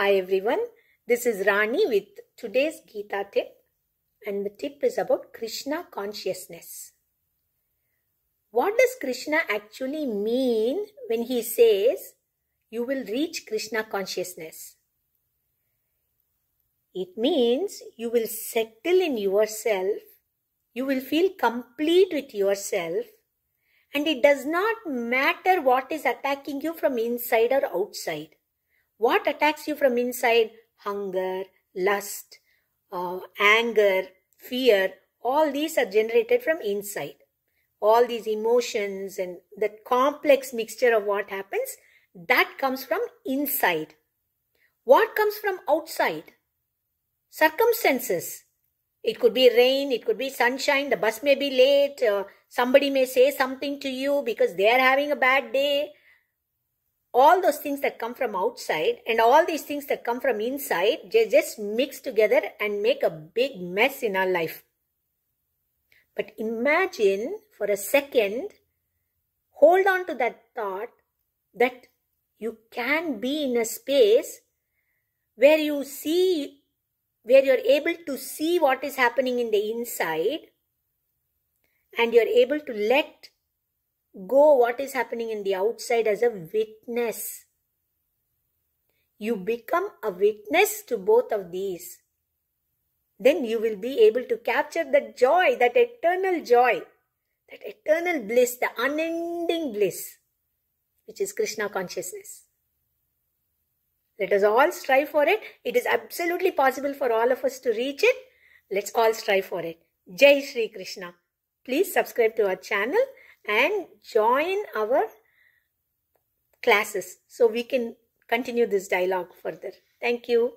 Hi everyone, this is Rani with today's Gita tip, and the tip is about Krishna consciousness. What does Krishna actually mean when he says you will reach Krishna consciousness? It means you will settle in yourself, you will feel complete with yourself, and it does not matter what is attacking you from inside or outside. What attacks you from inside? Hunger, lust, uh, anger, fear, all these are generated from inside. All these emotions and the complex mixture of what happens, that comes from inside. What comes from outside? Circumstances. It could be rain, it could be sunshine, the bus may be late, uh, somebody may say something to you because they are having a bad day. All those things that come from outside and all these things that come from inside, they just mix together and make a big mess in our life. But imagine for a second, hold on to that thought that you can be in a space where you see where you're able to see what is happening in the inside and you're able to let go what is happening in the outside as a witness. You become a witness to both of these. Then you will be able to capture the joy, that eternal joy, that eternal bliss, the unending bliss, which is Krishna consciousness. Let us all strive for it. It is absolutely possible for all of us to reach it. Let's all strive for it. Jai Shri Krishna. Please subscribe to our channel and join our classes so we can continue this dialogue further. Thank you.